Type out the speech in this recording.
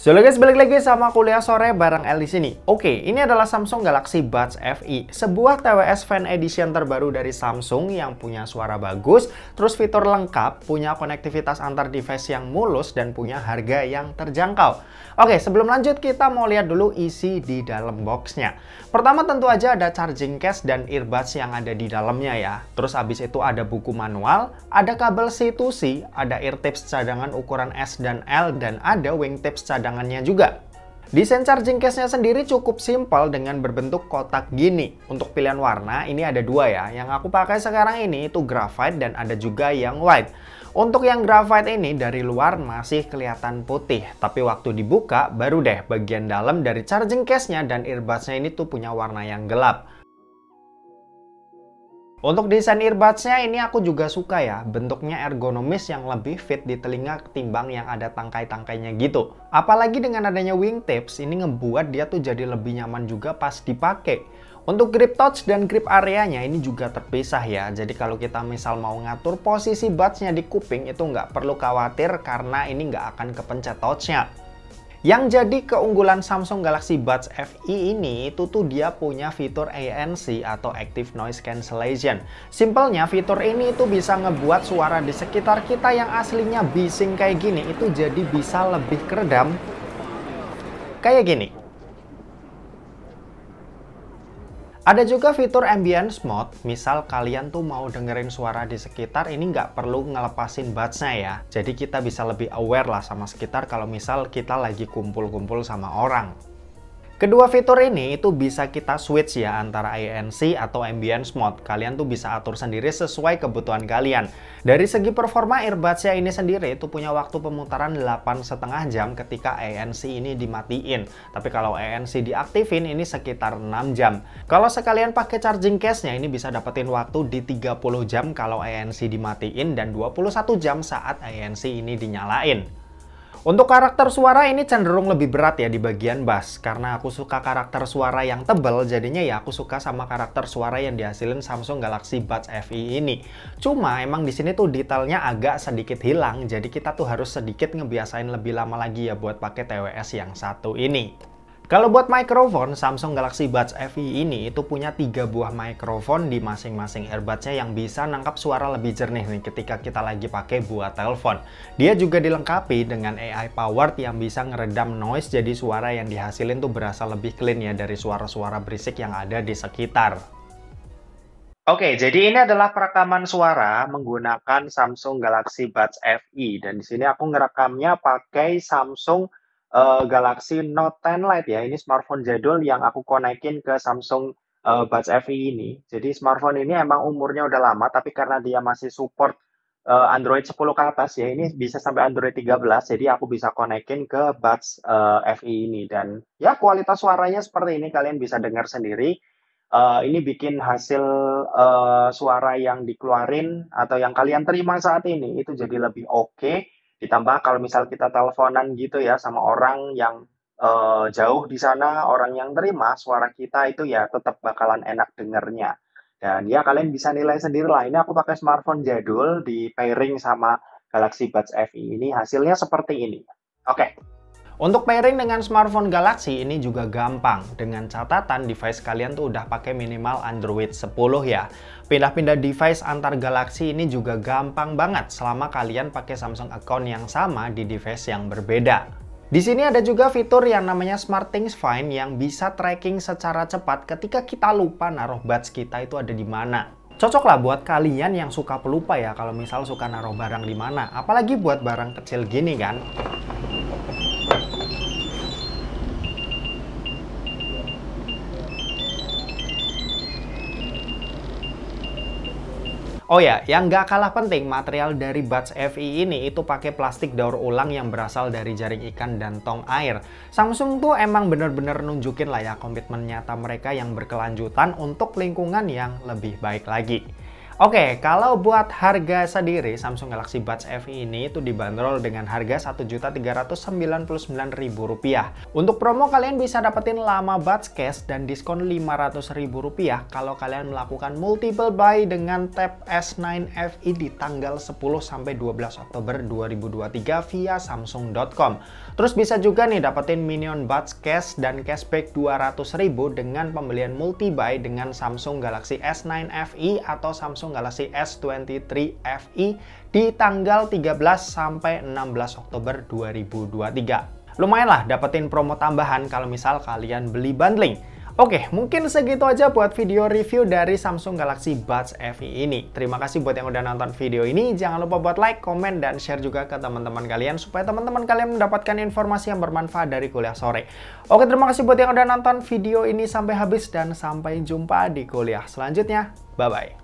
So guys, balik lagi sama kuliah sore bareng El di sini. Oke, ini adalah Samsung Galaxy Buds FE, sebuah TWS Fan Edition terbaru dari Samsung yang punya suara bagus, terus fitur lengkap, punya konektivitas antar device yang mulus dan punya harga yang terjangkau. Oke, sebelum lanjut kita mau lihat dulu isi di dalam boxnya. Pertama tentu aja ada charging case dan earbuds yang ada di dalamnya ya. Terus habis itu ada buku manual, ada kabel C2C, ada ear tips cadangan ukuran S dan L, dan ada wingtips cadangan cadangannya juga. Desain charging case-nya sendiri cukup simpel dengan berbentuk kotak gini. Untuk pilihan warna, ini ada dua ya. Yang aku pakai sekarang ini itu graphite dan ada juga yang white. Untuk yang graphite ini dari luar masih kelihatan putih, tapi waktu dibuka baru deh bagian dalam dari charging case-nya dan earbuds-nya ini tuh punya warna yang gelap. Untuk desain earbuds-nya ini aku juga suka ya, bentuknya ergonomis yang lebih fit di telinga ketimbang yang ada tangkai-tangkainya gitu. Apalagi dengan adanya wingtips, ini ngebuat dia tuh jadi lebih nyaman juga pas dipakai. Untuk grip touch dan grip areanya ini juga terpisah ya, jadi kalau kita misal mau ngatur posisi buds-nya di kuping itu nggak perlu khawatir karena ini nggak akan kepencet touch-nya. Yang jadi keunggulan Samsung Galaxy Buds FE ini itu tuh dia punya fitur ANC atau Active Noise Cancellation. Simpelnya fitur ini itu bisa ngebuat suara di sekitar kita yang aslinya bising kayak gini itu jadi bisa lebih keredam kayak gini. Ada juga fitur ambience mode, misal kalian tuh mau dengerin suara di sekitar ini nggak perlu ngelepasin budsnya ya. Jadi kita bisa lebih aware lah sama sekitar kalau misal kita lagi kumpul-kumpul sama orang. Kedua fitur ini itu bisa kita switch ya antara ANC atau ambience mode. Kalian tuh bisa atur sendiri sesuai kebutuhan kalian. Dari segi performa earbuds ya ini sendiri itu punya waktu pemutaran 8,5 jam ketika ANC ini dimatiin. Tapi kalau ANC diaktifin ini sekitar 6 jam. Kalau sekalian pakai charging case-nya ini bisa dapetin waktu di 30 jam kalau ANC dimatiin dan 21 jam saat ANC ini dinyalain. Untuk karakter suara ini cenderung lebih berat ya di bagian bass karena aku suka karakter suara yang tebal jadinya ya aku suka sama karakter suara yang dihasilin Samsung Galaxy Buds FE ini. Cuma emang di sini tuh detailnya agak sedikit hilang jadi kita tuh harus sedikit ngebiasain lebih lama lagi ya buat pakai TWS yang satu ini. Kalau buat mikrofon, Samsung Galaxy Buds FE ini itu punya tiga buah mikrofon di masing-masing earbudsnya yang bisa nangkap suara lebih jernih nih ketika kita lagi pakai buat telepon. Dia juga dilengkapi dengan AI powered yang bisa ngeredam noise jadi suara yang dihasilin tuh berasa lebih clean ya dari suara-suara berisik yang ada di sekitar. Oke, jadi ini adalah perekaman suara menggunakan Samsung Galaxy Buds FE dan di sini aku ngerekamnya pakai Samsung uh, Galaxy Note 10 Lite ya. Ini smartphone jadul yang aku konekin ke Samsung uh, Buds FE ini. Jadi smartphone ini emang umurnya udah lama, tapi karena dia masih support uh, Android 10 ke atas ya, ini bisa sampai Android 13. Jadi aku bisa konekin ke Buds uh, FE ini dan ya kualitas suaranya seperti ini kalian bisa dengar sendiri. Uh, ini bikin hasil uh, suara yang dikeluarin atau yang kalian terima saat ini itu jadi lebih oke. Okay Ditambah kalau misal kita teleponan gitu ya sama orang yang uh, jauh di sana, orang yang terima suara kita itu ya tetap bakalan enak dengernya. Dan ya kalian bisa nilai sendiri lah. Ini aku pakai smartphone jadul di pairing sama Galaxy Buds FE ini hasilnya seperti ini. Oke. Okay. Untuk pairing dengan smartphone Galaxy ini juga gampang. Dengan catatan device kalian tuh udah pakai minimal Android 10 ya. Pindah-pindah device antar Galaxy ini juga gampang banget selama kalian pakai Samsung account yang sama di device yang berbeda. Di sini ada juga fitur yang namanya SmartThings Find yang bisa tracking secara cepat ketika kita lupa naruh buds kita itu ada di mana. Cocok lah buat kalian yang suka pelupa ya kalau misal suka naruh barang di mana, apalagi buat barang kecil gini kan. Oh ya, yang nggak kalah penting, material dari Buds FE ini itu pakai plastik daur ulang yang berasal dari jaring ikan dan tong air. Samsung tuh emang bener-bener nunjukin lah ya komitmen nyata mereka yang berkelanjutan untuk lingkungan yang lebih baik lagi. Oke, kalau buat harga sendiri Samsung Galaxy Buds FE ini itu dibanderol dengan harga Rp1.399.000. Untuk promo kalian bisa dapetin lama Buds Case dan diskon Rp500.000 kalau kalian melakukan multiple buy dengan Tab S9 FE di tanggal 10 sampai 12 Oktober 2023 via samsung.com. Terus bisa juga nih dapetin Minion Buds Case dan cashback Rp200.000 dengan pembelian multi buy dengan Samsung Galaxy S9 FE atau Samsung Samsung Galaxy S23 FE di tanggal 13 sampai 16 Oktober 2023. Lumayan lah dapetin promo tambahan kalau misal kalian beli bundling. Oke, mungkin segitu aja buat video review dari Samsung Galaxy Buds FE ini. Terima kasih buat yang udah nonton video ini. Jangan lupa buat like, komen, dan share juga ke teman-teman kalian supaya teman-teman kalian mendapatkan informasi yang bermanfaat dari kuliah sore. Oke, terima kasih buat yang udah nonton video ini sampai habis dan sampai jumpa di kuliah selanjutnya. Bye-bye.